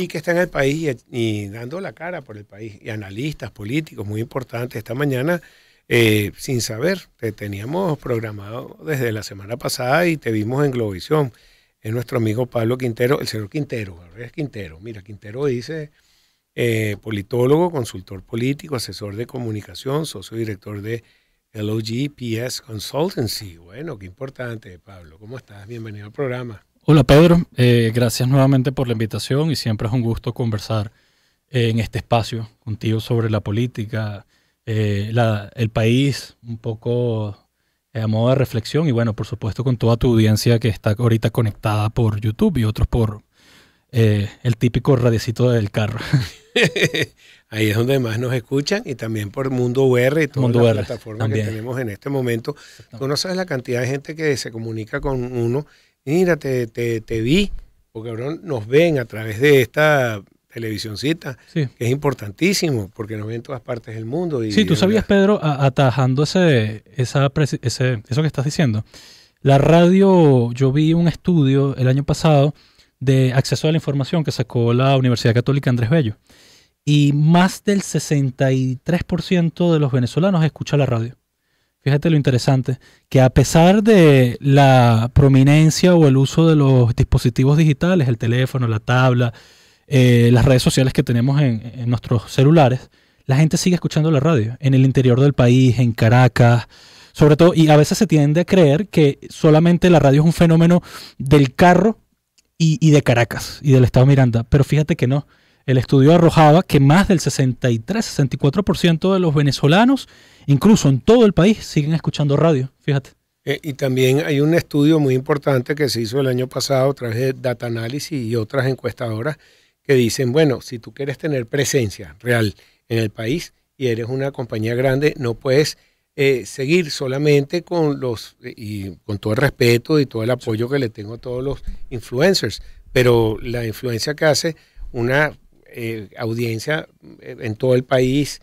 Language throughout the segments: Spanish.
y que está en el país y, dando la cara por el país. Y analistas, políticos, muy importantes. Esta mañana, eh, sin saber, te teníamos programado desde la semana pasada y te vimos en Globovisión. Es nuestro amigo Pablo Quintero, el señor Quintero, es Quintero. Mira, Quintero dice eh, politólogo, consultor político, asesor de comunicación, socio director de LOGPS Consultancy. Bueno, qué importante, Pablo. ¿Cómo estás? Bienvenido al programa. Hola, Pedro. Eh, gracias nuevamente por la invitación y siempre es un gusto conversar en este espacio contigo sobre la política, eh, el país, un poco a modo de reflexión y bueno, por supuesto con toda tu audiencia que está ahorita conectada por YouTube y otros por el típico radiecito del carro. Ahí es donde más nos escuchan y también por Mundo UR y todas las plataformas que tenemos en este momento. Tú no sabes la cantidad de gente que se comunica con uno. Mira, te, te, vi, porque ahora nos ven a través de esta televisioncita, que es importantísimo, porque nos ven en todas partes del mundo. Y, sí, tú sabías, Pedro, atajando ese, esa, ese, eso que estás diciendo. La radio, yo vi un estudio el año pasado de acceso a la información que sacó la Universidad Católica Andrés Bello. Y más del 63% de los venezolanos escucha la radio. Fíjate lo interesante, que a pesar de la prominencia o el uso de los dispositivos digitales, el teléfono, la tabla, eh, las redes sociales que tenemos en, en, nuestros celulares, la gente sigue escuchando la radio en el interior del país, en Caracas, sobre todo, y a veces se tiende a creer que solamente la radio es un fenómeno del carro y, de Caracas y del estado Miranda. Pero fíjate que no. El estudio arrojaba que más del 63-64% de los venezolanos, incluso en todo el país, siguen escuchando radio. Fíjate. Eh, y también hay un estudio muy importante que se hizo el año pasado a través de Data Analysis y otras encuestadoras que dicen, bueno, si tú quieres tener presencia real en el país y eres una compañía grande, no puedes eh, seguir solamente con los, y con todo el respeto y todo el apoyo que le tengo a todos los influencers, pero la influencia que hace una eh, audiencia eh, en todo el país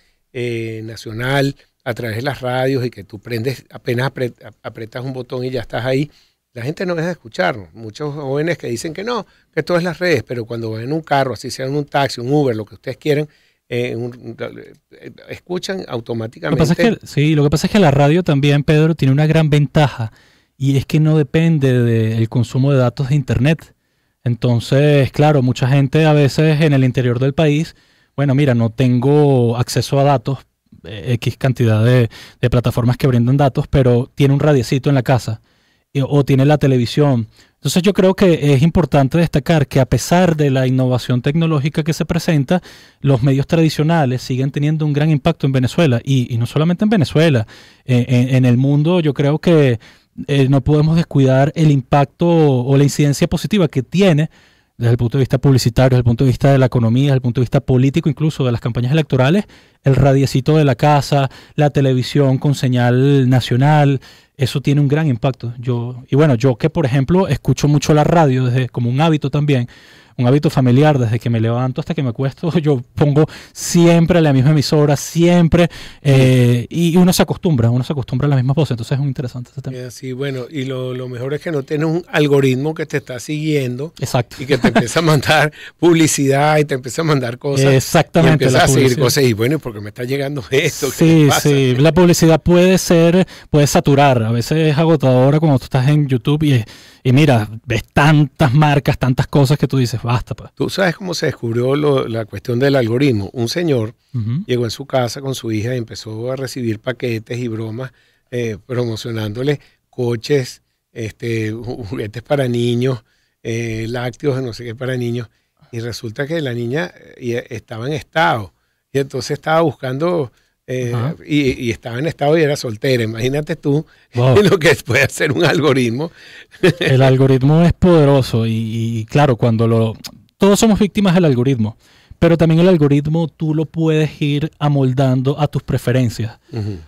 nacional, a través de las radios y que tú prendes, apenas apretas un botón y ya estás ahí, la gente no deja de escucharnos. Muchos jóvenes que dicen que no, que todo es las redes, pero cuando ven un carro, así sea en un taxi, un Uber, lo que ustedes quieran, eh, eh, escuchan automáticamente. Lo que pasa es que, sí, lo que pasa es que la radio también, Pedro, tiene una gran ventaja y es que no depende del consumo de datos de Internet. Entonces, claro, mucha gente a veces en el interior del país, bueno, mira, no tengo acceso a datos, eh, X cantidad de, plataformas que brindan datos, pero tiene un radiecito en la casa o tiene la televisión. Entonces yo creo que es importante destacar que a pesar de la innovación tecnológica que se presenta, los medios tradicionales siguen teniendo un gran impacto en Venezuela y, no solamente en Venezuela, en, el mundo yo creo que eh, no podemos descuidar el impacto o la incidencia positiva que tiene desde el punto de vista publicitario, desde el punto de vista de la economía, desde el punto de vista político, incluso de las campañas electorales, el radiecito de la casa, la televisión con señal nacional, eso tiene un gran impacto. Yo, y bueno, yo que por ejemplo escucho mucho la radio desde como un hábito también, un hábito familiar, desde que me levanto hasta que me acuesto, yo pongo siempre la misma emisora, siempre, eh, y uno se acostumbra, uno se acostumbra a la misma voz, entonces es muy interesante ese tema. Sí, bueno, y lo, mejor es que no tienes un algoritmo que te está siguiendo Exacto. y que te empieza a mandar publicidad y te empieza a mandar cosas. Exactamente. Y empieza a seguir cosas y bueno, porque me está llegando esto. Sí, sí, la publicidad puede ser, puede saturar, a veces es agotadora cuando tú estás en YouTube y y mira, ves tantas marcas, tantas cosas que tú dices, basta. Pues. Tú sabes cómo se descubrió la cuestión del algoritmo. Un señor llegó en su casa con su hija y empezó a recibir paquetes y bromas eh, promocionándole coches, este, juguetes para niños, eh, lácteos, no sé qué para niños. Y resulta que la niña eh, estaba en estado. Y entonces estaba buscando eh, y, estaba en estado y era soltera. Imagínate tú lo que puede hacer un algoritmo. El algoritmo es poderoso y, claro, cuando lo... Todos somos víctimas del algoritmo, pero también el algoritmo tú lo puedes ir amoldando a tus preferencias.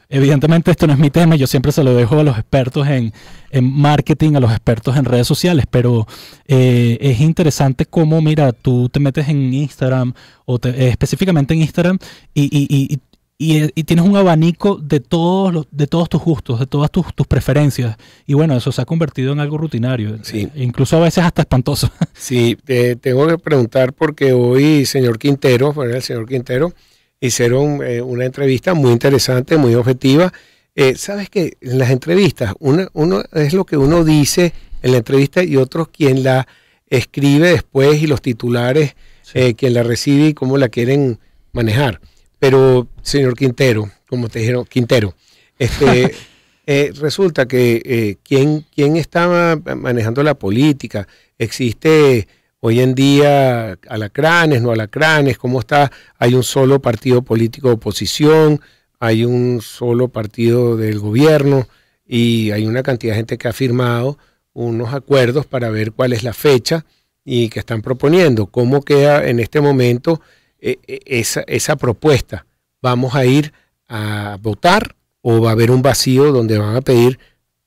Evidentemente esto no es mi tema, yo siempre se lo dejo a los expertos en, marketing, a los expertos en redes sociales, pero eh, es interesante cómo, mira, tú te metes en Instagram o específicamente en Instagram y, y, tienes un abanico de todos, los, de todos tus gustos, de todas tus, preferencias. Y bueno, eso se ha convertido en algo rutinario, sí. E incluso a veces hasta espantoso. Sí, te tengo que preguntar porque hoy, señor Quintero, bueno, el señor Quintero, hicieron eh, una entrevista muy interesante, muy objetiva. Eh, Sabes que en las entrevistas, una, uno es lo que uno dice en la entrevista y otro quien la escribe después y los titulares, eh, quien la recibe y cómo la quieren manejar. Pero, señor Quintero, como te dijeron, Quintero, este, eh, resulta que eh, ¿quién, ¿quién está manejando la política? Existe hoy en día alacranes, no alacranes, ¿cómo está? Hay un solo partido político de oposición, hay un solo partido del gobierno y hay una cantidad de gente que ha firmado unos acuerdos para ver cuál es la fecha y que están proponiendo. ¿Cómo queda en este momento e, e, esa, esa propuesta. ¿Vamos a ir a votar o va a haber un vacío donde van a pedir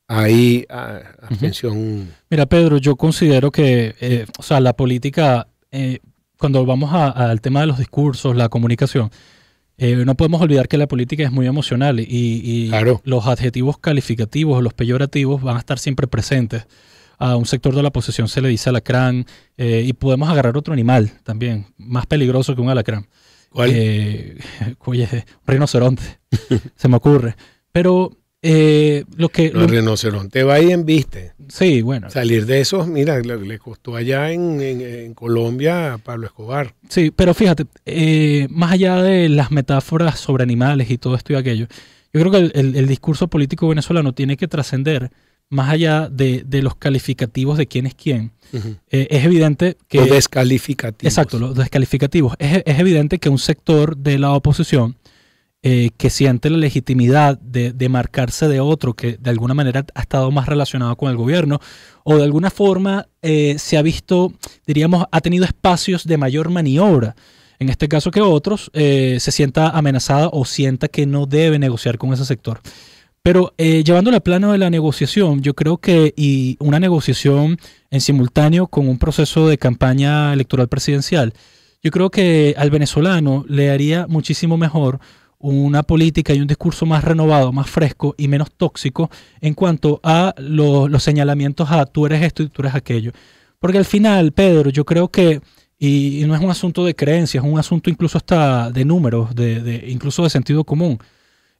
ahí abstención? Mira, Pedro, yo considero que, eh, o sea, la política, eh, cuando vamos al tema de los discursos, la comunicación, eh, no podemos olvidar que la política es muy emocional y, los adjetivos calificativos o los peyorativos van a estar siempre presentes a un sector de la posesión se le dice alacrán eh, y podemos agarrar otro animal también, más peligroso que un alacrán. ¿Cuál? Eh, oye, rinoceronte, se me ocurre. Pero eh, lo que... Los rinocerontes va y viste. Sí, bueno. Salir de esos, mira, le, costó allá en, Colombia a Pablo Escobar. Sí, pero fíjate, más allá de las metáforas sobre animales y todo esto y aquello, yo creo que el discurso político venezolano tiene que trascender más allá de, los calificativos de quién es quién, eh, es evidente que... Los descalificativos. Exacto, los descalificativos. Es, evidente que un sector de la oposición eh, que siente la legitimidad de, marcarse de otro que de alguna manera ha estado más relacionado con el gobierno o de alguna forma eh, se ha visto, diríamos, ha tenido espacios de mayor maniobra en este caso que otros, se sienta amenazada o sienta que no debe negociar con ese sector. Pero eh, llevándolo al plano de la negociación, yo creo que y una negociación en simultáneo con un proceso de campaña electoral presidencial, yo creo que al venezolano le haría muchísimo mejor una política y un discurso más renovado, más fresco y menos tóxico en cuanto a los señalamientos a tú eres esto y tú eres aquello. Porque al final, Pedro, yo creo que, y, no es un asunto de creencias, es un asunto incluso hasta de números, de, incluso de sentido común.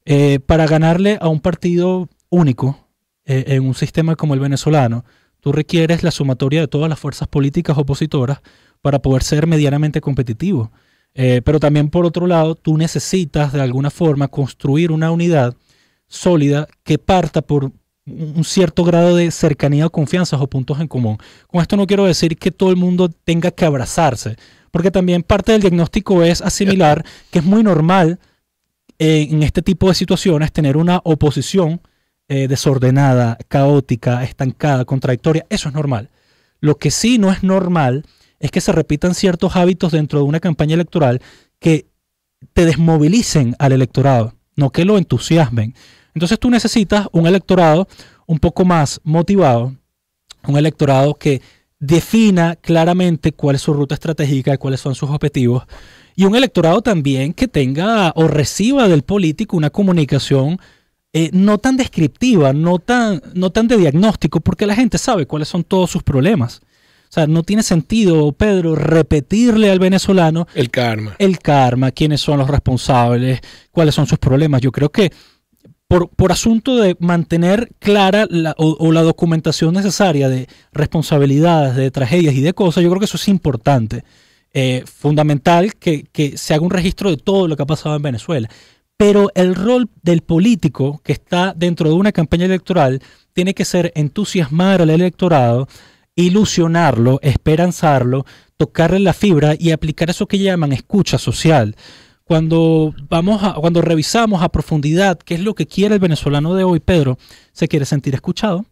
Eh, para ganarle a un partido único eh, en un sistema como el venezolano, tú requieres la sumatoria de todas las fuerzas políticas opositoras para poder ser medianamente competitivo. Eh, pero también por otro lado, tú necesitas de alguna forma construir una unidad sólida que parta por un cierto grado de cercanía o confianza o puntos en común. Con esto no quiero decir que todo el mundo tenga que abrazarse, porque también parte del diagnóstico es asimilar que es muy normal en este tipo de situaciones tener una oposición eh, desordenada, caótica, estancada, contradictoria, eso es normal. Lo que sí no es normal es que se repitan ciertos hábitos dentro de una campaña electoral que te desmovilicen al electorado, no que lo entusiasmen. Entonces tú necesitas un electorado un poco más motivado, un electorado que defina claramente cuál es su ruta estratégica, cuáles son sus objetivos, y un electorado también que tenga o reciba del político una comunicación eh, no tan descriptiva, no tan, no tan de diagnóstico, porque la gente sabe cuáles son todos sus problemas. O sea, no tiene sentido, Pedro, repetirle al venezolano el karma. El karma, quiénes son los responsables, cuáles son sus problemas. Yo creo que por, por asunto de mantener clara la, o, la documentación necesaria de responsabilidades, de tragedias y de cosas, yo creo que eso es importante. Eh, fundamental que, se haga un registro de todo lo que ha pasado en Venezuela. Pero el rol del político que está dentro de una campaña electoral tiene que ser entusiasmar al electorado, ilusionarlo, esperanzarlo, tocarle la fibra y aplicar eso que llaman escucha social. Cuando vamos a, cuando revisamos a profundidad qué es lo que quiere el venezolano de hoy, Pedro, se quiere sentir escuchado,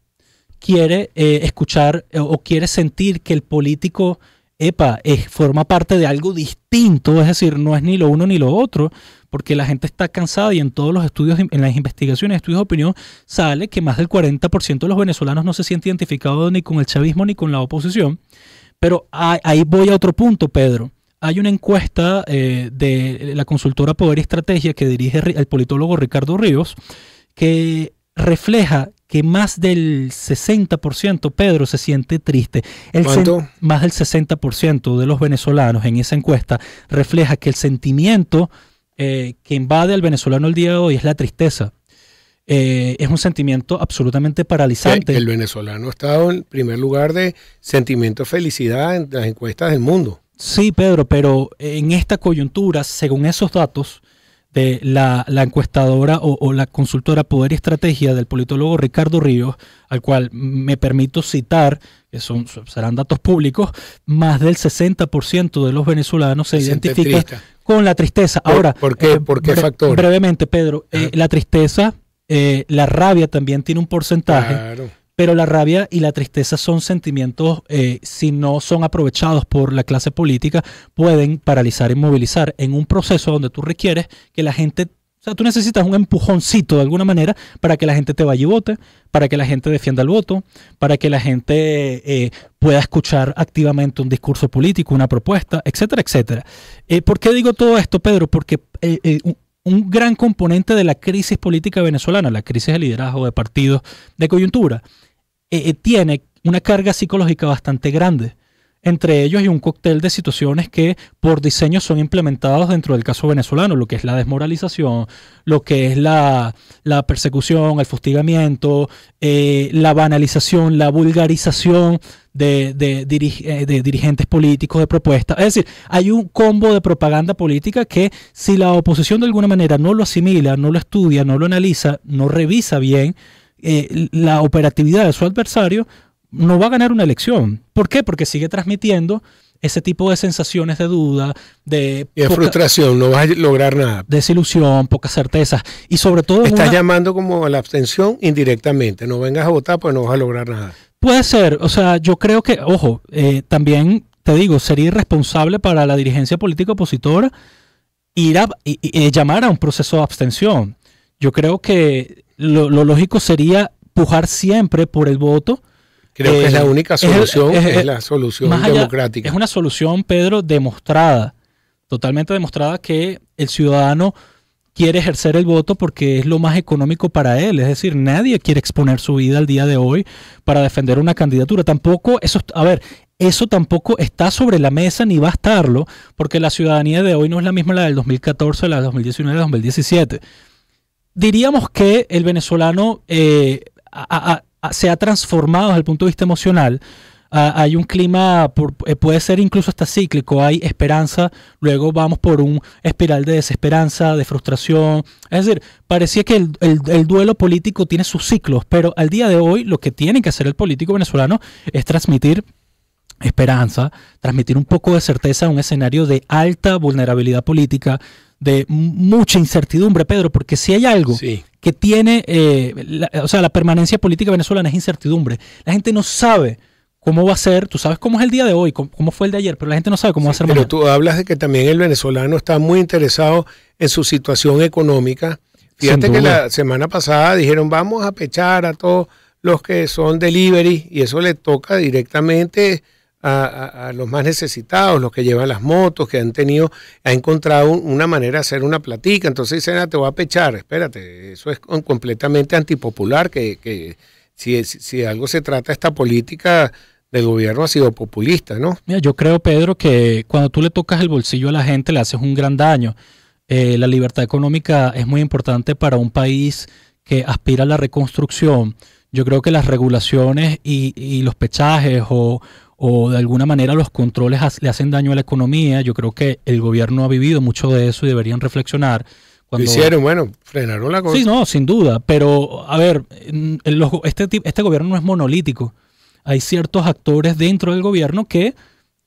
quiere eh, escuchar eh, o quiere sentir que el político epa, forma parte de algo distinto, es decir, no es ni lo uno ni lo otro, porque la gente está cansada y en todos los estudios, en las investigaciones, estudios de opinión, sale que más del 40% de los venezolanos no se siente identificado ni con el chavismo ni con la oposición. Pero ahí voy a otro punto, Pedro. hay una encuesta eh, de la consultora Poder y Estrategia que dirige el politólogo Ricardo Ríos, que refleja que más del 60%, Pedro, se siente triste. El. Más del 60% de los venezolanos en esa encuesta refleja que el sentimiento eh, que invade al venezolano el día de hoy es la tristeza. Eh, es un sentimiento absolutamente paralizante. El venezolano ha estado en primer lugar de sentimiento de felicidad en las encuestas del mundo. Sí, Pedro, pero en esta coyuntura, según esos datos de la, encuestadora o, la consultora Poder y Estrategia del politólogo Ricardo Ríos, al cual me permito citar, que son, serán datos públicos, más del 60% de los venezolanos se, identifican con la tristeza. Ahora, ¿por qué, ¿por qué factor? Brevemente, Pedro, eh, la tristeza eh, la rabia también tiene un porcentaje, pero la rabia y la tristeza son sentimientos, eh, si no son aprovechados por la clase política, pueden paralizar y movilizar en un proceso donde tú requieres que la gente o sea, tú necesitas un empujoncito de alguna manera para que la gente te vaya y vote, para que la gente defienda el voto, para que la gente eh, pueda escuchar activamente un discurso político, una propuesta, etcétera, etcétera. ¿Por qué digo todo esto, Pedro? Porque un gran componente de la crisis política venezolana, la crisis de liderazgo de partidos de coyuntura, eh, eh, tiene una carga psicológica bastante grande. Entre ellos hay un cóctel de situaciones que por diseño son implementados dentro del caso venezolano, lo que es la desmoralización, lo que es la, persecución, el fustigamiento, eh, la banalización, la vulgarización de, de, dirigentes políticos, de propuestas. Es decir, hay un combo de propaganda política que si la oposición de alguna manera no lo asimila, no lo estudia, no lo analiza, no revisa bien eh, la operatividad de su adversario, no va a ganar una elección. ¿Por qué? Porque sigue transmitiendo ese tipo de sensaciones de duda, de... Y de frustración, no vas a lograr nada. Desilusión, pocas certezas. Y sobre todo... Estás llamando como a la abstención indirectamente. No vengas a votar, pues no vas a lograr nada. Puede ser. O sea, yo creo que, ojo, eh, también te digo, sería irresponsable para la dirigencia política opositora ir a y, llamar a un proceso de abstención. Yo creo que lo, lo lógico sería pujar siempre por el voto Creo que es la eh, única solución, es, la solución democrática. Es una solución, Pedro, demostrada, totalmente demostrada que el ciudadano quiere ejercer el voto porque es lo más económico para él. Es decir, nadie quiere exponer su vida al día de hoy para defender una candidatura. Tampoco, eso, a ver, eso tampoco está sobre la mesa ni va a estarlo, porque la ciudadanía de hoy no es la misma la del 2014, la del 2019, la del 2017. Diríamos que el venezolano eh, se ha transformado desde el punto de vista emocional. hay un clima, eh, puede ser incluso hasta cíclico, hay esperanza, luego vamos por un espiral de desesperanza, de frustración. Es decir, parecía que el, duelo político tiene sus ciclos, pero al día de hoy lo que tiene que hacer el político venezolano es transmitir esperanza, transmitir un poco de certeza en un escenario de alta vulnerabilidad política, de mucha incertidumbre, Pedro, porque si hay algo que tiene, eh, o sea, la permanencia política venezolana es incertidumbre. La gente no sabe cómo va a ser, tú sabes cómo es el día de hoy, cómo, fue el de ayer, pero la gente no sabe cómo va a ser Pero tú hablas de que también el venezolano está muy interesado en su situación económica. Fíjate que la semana pasada dijeron, vamos a pechar a todos los que son delivery y eso le toca directamente a, los más necesitados, los que llevan las motos, que han tenido, ha encontrado una manera de hacer una platica, entonces dicen, ah, te voy a pechar, espérate, eso es completamente antipopular, que, que si, si algo se trata, esta política del gobierno ha sido populista, ¿no? Mira, yo creo, Pedro, que cuando tú le tocas el bolsillo a la gente le haces un gran daño. Eh, la libertad económica es muy importante para un país que aspira a la reconstrucción. Yo creo que las regulaciones y, y los pechajes o, o de alguna manera los controles le hacen daño a la economía. Yo creo que el gobierno ha vivido mucho de eso y deberían reflexionar. Cuando... hicieron, bueno, frenaron la cosa. Sí, no, sin duda. Pero, a ver, este, este gobierno no es monolítico. Hay ciertos actores dentro del gobierno que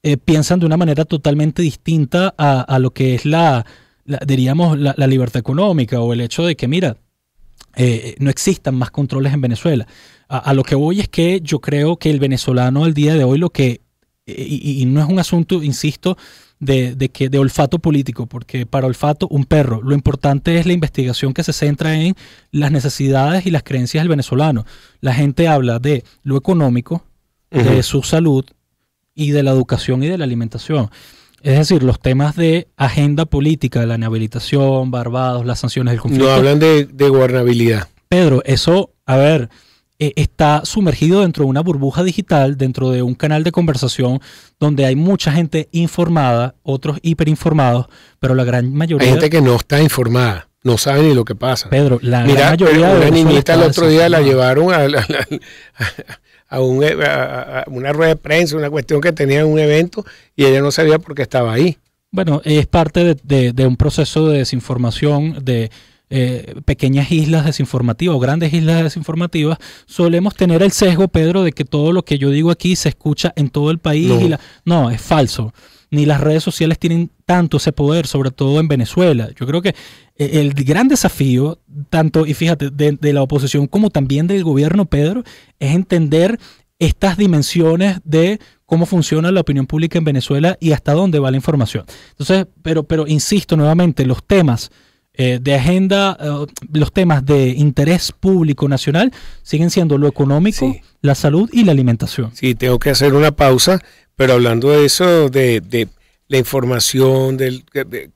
eh, piensan de una manera totalmente distinta a, lo que es la, diríamos, la, libertad económica o el hecho de que, mira, eh, no existan más controles en Venezuela a, lo que voy es que yo creo que el venezolano al día de hoy lo que, y, no es un asunto, insisto, de, que, de olfato político, porque para olfato un perro, lo importante es la investigación que se centra en las necesidades y las creencias del venezolano. La gente habla de lo económico, de su salud y de la educación y de la alimentación. Es decir, los temas de agenda política, la inhabilitación, Barbados, las sanciones del conflicto. No hablan de, de gobernabilidad. Pedro, eso, a ver, eh, está sumergido dentro de una burbuja digital, dentro de un canal de conversación donde hay mucha gente informada, otros hiperinformados, pero la gran mayoría... Hay gente que no está informada, no sabe ni lo que pasa. Pedro, la Mira, gran mayoría una de niñita el otro día la llevaron a, la- a un- a una rueda de prensa, una cuestión que tenía en un evento y ella no sabía por qué estaba ahí. Bueno, es parte de, de- de un proceso de desinformación, de eh, pequeñas islas desinformativas o grandes islas desinformativas. Solemos tener el sesgo, Pedro, de que todo lo que yo digo aquí se escucha en todo el país. No. y la- no es falso. Ni las redes sociales tienen tanto ese poder, sobre todo en Venezuela. Yo creo que eh, el gran desafío, tanto, y fíjate, de, de la oposición como también del gobierno, Pedro, es entender estas dimensiones de cómo funciona la opinión pública en Venezuela y hasta dónde va la información. Entonces, pero, pero insisto nuevamente, los temas eh, de agenda, eh, los temas de interés público nacional siguen siendo lo económico, Sí. la salud y la alimentación. Sí, tengo que hacer una pausa, pero hablando de eso, de, de la información, de,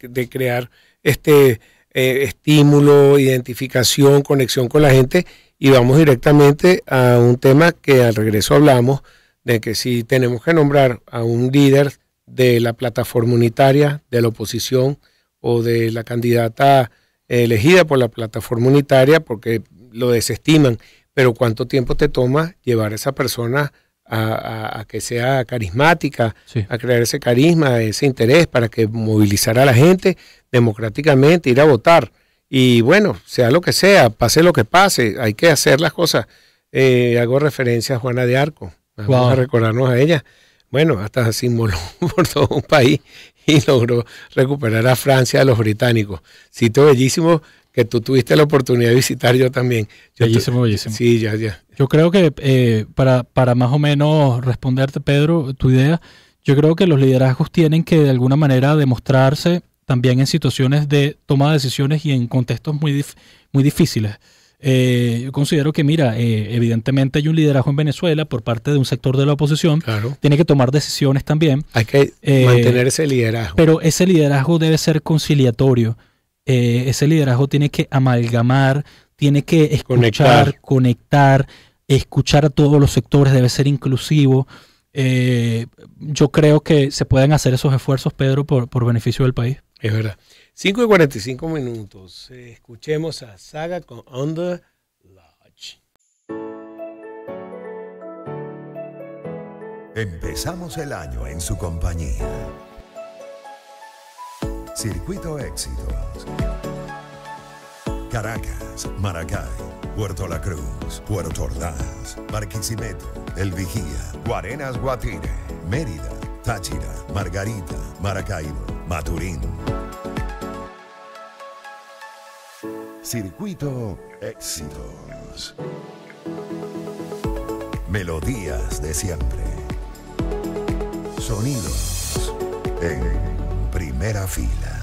de crear este eh, estímulo, identificación, conexión con la gente, y vamos directamente a un tema que al regreso hablamos, de que si tenemos que nombrar a un líder de la plataforma unitaria, de la oposición o de la candidata elegida por la plataforma unitaria, porque lo desestiman, pero cuánto tiempo te toma llevar a esa persona a, a- a que sea carismática, Sí. a crear ese carisma, ese interés para que movilizara a la gente democráticamente, ir a votar. Y bueno, sea lo que sea, pase lo que pase, hay que hacer las cosas. Eh, hago referencia a Juana de Arco, vamos Wow. a recordarnos a ella. Bueno, hasta se inmoló por todo un país y logró recuperar a Francia de los británicos. Sitio bellísimo que tú tuviste la oportunidad de visitar yo también. Yo Bellísimo, bellísimo. Sí, ya, ya. Yo creo que eh, para, para más o menos responderte, Pedro, tu idea, yo creo que los liderazgos tienen que de alguna manera demostrarse también en situaciones de toma de decisiones y en contextos muy, dif- muy difíciles. Eh, yo considero que, mira, eh, evidentemente hay un liderazgo en Venezuela por parte de un sector de la oposición, Claro. tiene que tomar decisiones también, Hay que Eh, mantener ese liderazgo. pero ese liderazgo debe ser conciliatorio. Eh, ese liderazgo tiene que amalgamar, tiene que escuchar, Conectar. conectar, escuchar a todos los sectores, debe ser inclusivo. Eh, yo creo que se pueden hacer esos esfuerzos, Pedro, por, por beneficio del país. Es verdad. 5 y 45 minutos. Escuchemos a Saga con Under Lodge. Empezamos el año en su compañía. Circuito Éxitos. Caracas, Maracay, Puerto La Cruz, Puerto Ordaz, Barquisimeto, El Vigía, Guarenas Guatire, Mérida, Táchira, Margarita, Maracaibo, Maturín. Circuito Éxitos. Melodías de siempre. Sonidos en primera fila.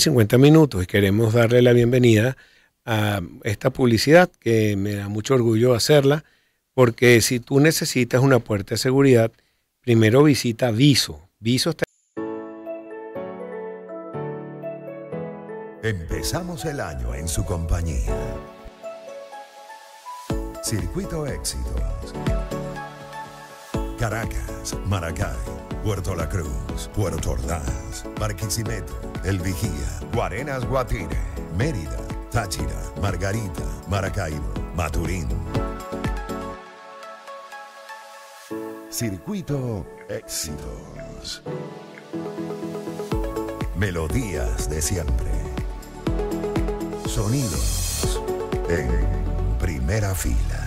50 minutos y queremos darle la bienvenida a esta publicidad que me da mucho orgullo hacerla porque si tú necesitas una puerta de seguridad, primero visita Viso. Viso está Empezamos el año en su compañía. Circuito Éxitos. Caracas, Maracay, Puerto La Cruz, Puerto Ordaz, Barquisimeto, El Vigía, Guarenas Guatire, Mérida, Táchira, Margarita, Maracaibo, Maturín. Circuito Éxitos. Melodías de siempre. Sonidos en primera fila.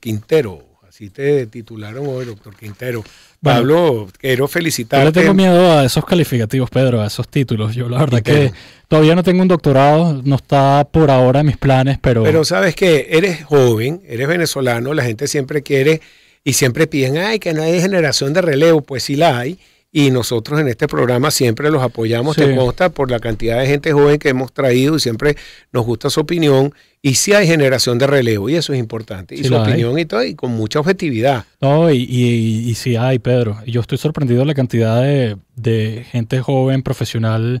Quintero. Así te titularon hoy, doctor Quintero. Pablo, quiero Yo felicitarte. le tengo miedo a esos calificativos, Pedro, a esos títulos. Yo la verdad Quintero. que todavía no tengo un doctorado, no está por ahora en mis planes, pero, Pero sabes que eres joven, eres venezolano, la gente siempre quiere y siempre piden, ay, que no hay generación de relevo, pues sí la hay. Y nosotros en este programa siempre los apoyamos, Sí. te consta, por la cantidad de gente joven que hemos traído y siempre nos gusta su opinión. Y sí hay generación de relevo y eso es importante. Y su hay. opinión y todo, y con mucha objetividad. No, y, y, y sí hay, Pedro. Yo estoy sorprendido de la cantidad de, de gente joven, profesional,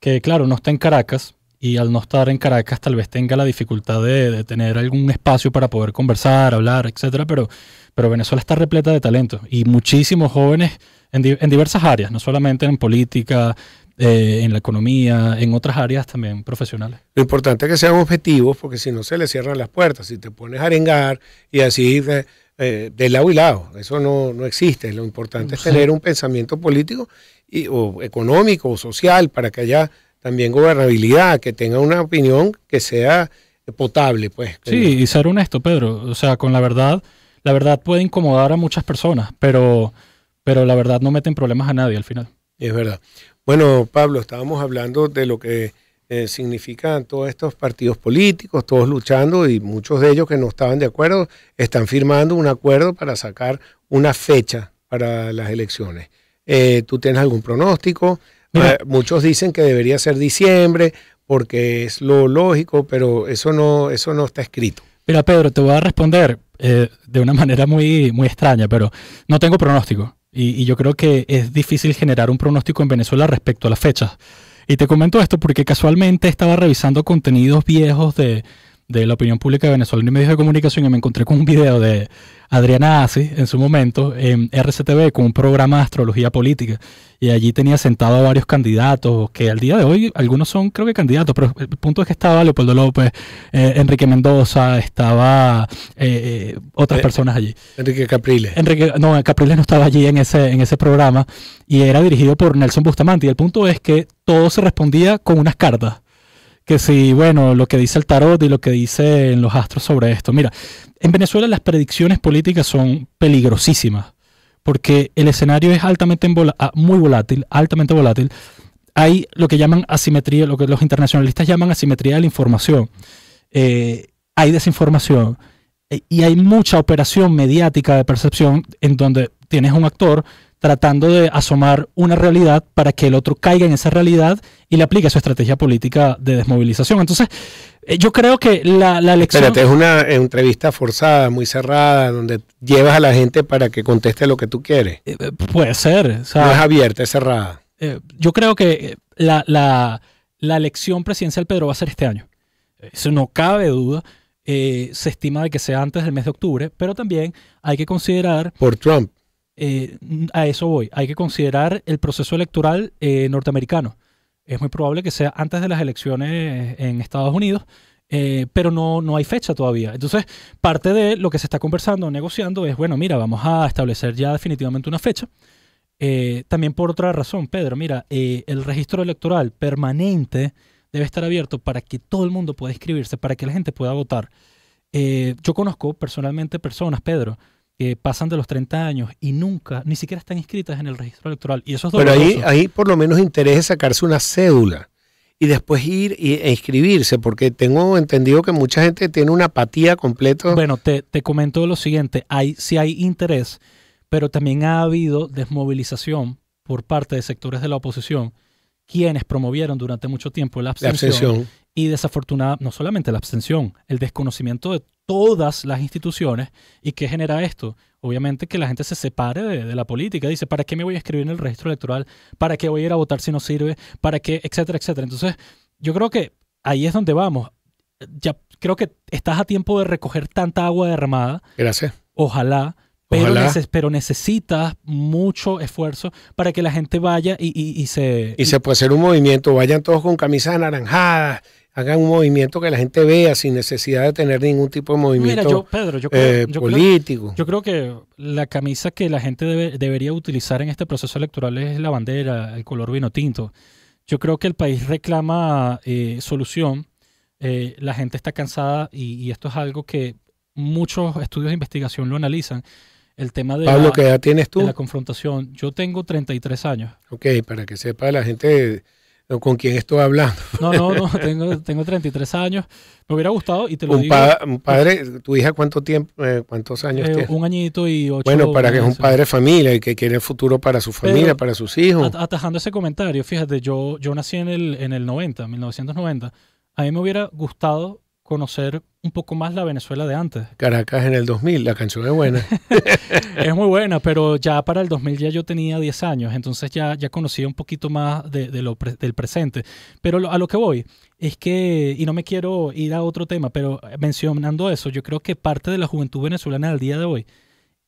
que claro, no está en Caracas y al no estar en Caracas tal vez tenga la dificultad de, de tener algún espacio para poder conversar, hablar, etcétera, pero, pero Venezuela está repleta de talento y muchísimos jóvenes en, di- en diversas áreas, no solamente en política, eh, en la economía, en otras áreas también profesionales. Lo importante es que sean objetivos, porque si no se le cierran las puertas. Si te pones a arengar y así de, eh, de lado y lado, eso no, no existe. Lo importante es tener un pensamiento político y, o económico o social para que haya también gobernabilidad, que tenga una opinión que sea potable, pues. Sí, y ser honesto, Pedro. O sea, con la verdad, la verdad puede incomodar a muchas personas, pero, pero la verdad no mete en problemas a nadie al final. Es verdad. Bueno, Pablo, estábamos hablando de lo que eh, significan todos estos partidos políticos, todos luchando y muchos de ellos que no estaban de acuerdo están firmando un acuerdo para sacar una fecha para las elecciones. Eh, ¿Tú tienes algún pronóstico? Mira. Eh, muchos dicen que debería ser diciembre porque es lo lógico, pero eso no, eso no está escrito. Mira, Pedro, te voy a responder eh, de una manera muy, muy extraña, pero no tengo pronóstico. Y, y yo creo que es difícil generar un pronóstico en Venezuela respecto a las fechas. Y te comento esto porque casualmente estaba revisando contenidos viejos de, de la opinión pública de Venezuela y medios de comunicación y me encontré con un video de Adriana Asi en su momento en RCTV con un programa de astrología política. Y allí tenía sentado a varios candidatos que al día de hoy algunos son creo que candidatos, pero el punto es que estaba Leopoldo López, eh, Enrique Mendoza, estaba eh, eh, otras personas allí. Enrique Capriles. Enrique, no, Capriles no estaba allí en ese, en ese programa y era dirigido por Nelson Bustamante. Y el punto es que todo se respondía con unas cartas. Que si, bueno, lo que dice el tarot y lo que dicen los astros sobre esto. Mira, en Venezuela las predicciones políticas son peligrosísimas porque el escenario es altamente ah, muy volátil, altamente volátil. Hay lo que llaman asimetría, lo que los internacionalistas llaman asimetría de la información. Eh, hay desinformación eh, y hay mucha operación mediática de percepción en donde tienes un actor tratando de asomar una realidad para que el otro caiga en esa realidad y le aplique su estrategia política de desmovilización. Entonces, eh, yo creo que la, la elección... Espérate, es una entrevista forzada, muy cerrada, donde llevas a la gente para que conteste lo que tú quieres. eh, eh, puede ser. o sea, No es abierta, es cerrada. eh, yo creo que la, la- la elección presidencial, Pedro, va a ser este año. Eso no cabe duda. Eh, se estima de que sea antes del mes de octubre, pero también hay que considerar, Por Trump. Eh, a eso voy, hay que considerar el proceso electoral eh, norteamericano. Es muy probable que sea antes de las elecciones en Estados Unidos, eh, pero no, no hay fecha todavía. Entonces, parte de lo que se está conversando, negociando, es, bueno, mira, vamos a establecer ya definitivamente una fecha. También por otra razón, Pedro, mira, el registro electoral permanente debe estar abierto para que todo el mundo pueda inscribirse, para que la gente pueda votar. Yo conozco personalmente personas, Pedro, que pasan de los 30 años y nunca, ni siquiera están inscritas en el registro electoral. Y eso es Pero ahí, ahí por lo menos interesa sacarse una cédula y después ir y- e inscribirse, porque tengo entendido que mucha gente tiene una apatía completa. Bueno, te, te comento lo siguiente, hay, sí hay interés, pero también ha habido desmovilización por parte de sectores de la oposición, quienes promovieron durante mucho tiempo la la abstención, abstención. y desafortunada, no solamente la abstención, el desconocimiento de todas las instituciones. ¿Y qué genera esto? Obviamente que la gente se separe de, de la política. Dice, ¿para qué me voy a escribir en el registro electoral? ¿Para qué voy a ir a votar si no sirve? ¿Para qué? Etcétera, etcétera. Entonces, yo creo que ahí es donde vamos. Ya creo que estás a tiempo de recoger tanta agua derramada. Gracias. Ojalá. Pero, neces- pero necesitas mucho esfuerzo para que la gente vaya y, y- y se... Y se puede hacer un movimiento, vayan todos con camisas anaranjadas, hagan un movimiento que la gente vea sin necesidad de tener ningún tipo de Mira, movimiento yo, Pedro, yo creo, eh, yo creo- político. Yo creo que la camisa que la gente debe- debería utilizar en este proceso electoral es la bandera, el color vino tinto. Yo creo que el país reclama eh, solución. Eh, la gente está cansada y, y esto es algo que muchos estudios de investigación lo analizan. El tema de, Pablo, la, ¿qué edad tienes de tú? la confrontación. Yo tengo 33 años. Ok, para que sepa la gente con quién estoy hablando. No, no, no, tengo, tengo 33 años. Me hubiera gustado y te lo Un, digo. pa- un padre, ¿tu hija cuánto tiempo, eh, cuántos años eh, tiene? un añito y ocho Bueno, para que es un padre de familia y que quiere el futuro para su familia, Pero- para sus hijos. At- atajando ese comentario, fíjate, yo, yo nací en el, en el 90, 1990. A mí me hubiera gustado conocer un poco más la Venezuela de antes. Caracas en el 2000, la canción es buena. Es muy buena, pero ya para el 2000 ya yo tenía 10 años, entonces ya, ya conocía un poquito más de, de lo pre- del presente. Pero lo- a lo que voy es que, y no me quiero ir a otro tema, pero mencionando eso, yo creo que parte de la juventud venezolana del día de hoy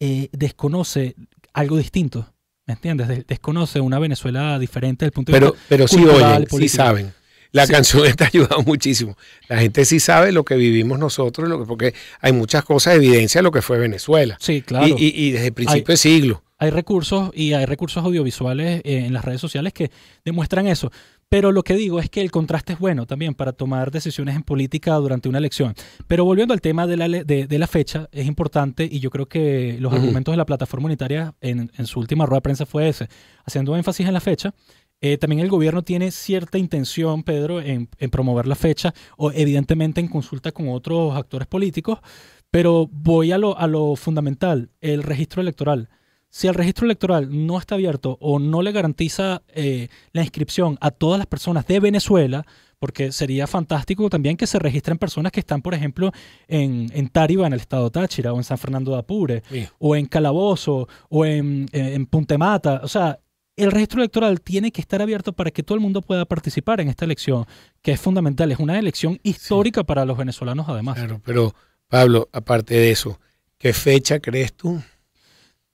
eh, desconoce algo distinto. ¿Me entiendes? De- Desconoce una Venezuela diferente desde el punto de Pero, vista pero sí cultural, oyen, sí saben. La Sí. canción está ayudando muchísimo. La gente sí sabe lo que vivimos nosotros, lo que, porque hay muchas cosas, evidencia de lo que fue Venezuela. Sí, claro. Y, y- y desde el principio de siglo. hay recursos y hay recursos audiovisuales eh, en las redes sociales que demuestran eso. Pero lo que digo es que el contraste es bueno también para tomar decisiones en política durante una elección. Pero volviendo al tema de la, de, de la fecha, es importante y yo creo que los argumentos de la plataforma unitaria en, en su última rueda de prensa fue ese, haciendo énfasis en la fecha. Eh, también el gobierno tiene cierta intención, Pedro, en, en promover la fecha, o evidentemente en consulta con otros actores políticos, pero voy a lo, a lo fundamental, el registro electoral. Si el registro electoral no está abierto o no le garantiza eh, la inscripción a todas las personas de Venezuela, porque sería fantástico también que se registren personas que están, por ejemplo, en, en Táriba, en el estado de Táchira, o en San Fernando de Apure, Sí. o en Calabozo, o en, en, en Puntemata. O sea, el registro electoral tiene que estar abierto para que todo el mundo pueda participar en esta elección, que es fundamental. Es una elección histórica para los venezolanos, además. Claro, pero Pablo, aparte de eso, ¿qué fecha crees tú?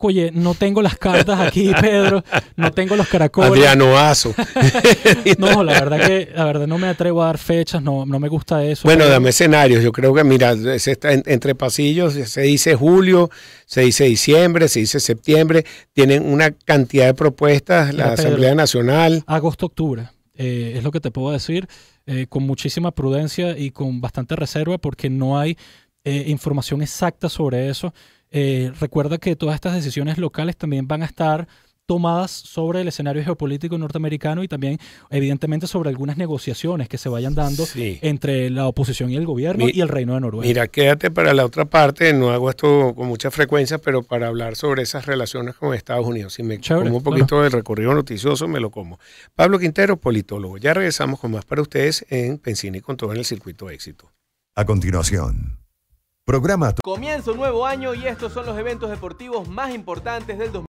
Oye, no tengo las cartas aquí, Pedro, no tengo los caracoles. Adriano Azo. No, la verdad que la verdad no me atrevo a dar fechas, no, no me gusta eso. Bueno, pero- dame escenarios. Yo creo que, mira, se está en- entre pasillos se dice julio, se dice diciembre, se dice septiembre. Tienen una cantidad de propuestas, la Pedro. Asamblea Nacional. agosto-octubre. Eh, es lo que te puedo decir, eh, con muchísima prudencia y con bastante reserva, porque no hay eh, información exacta sobre eso. Eh, recuerda que todas estas decisiones locales también van a estar tomadas sobre el escenario geopolítico norteamericano y también, evidentemente, sobre algunas negociaciones que se vayan dando Sí. entre la oposición y el gobierno Mi- y el Reino de Noruega. Mira, quédate para la otra parte. No hago esto con mucha frecuencia, pero para hablar sobre esas relaciones con Estados Unidos. Si me Chévere, como un poquito del recorrido noticioso, me lo como. Pablo Quintero, politólogo. Ya regresamos con más para ustedes en Pensini con todo en el circuito éxito. A continuación, programa Comienza un nuevo año y estos son los eventos deportivos más importantes del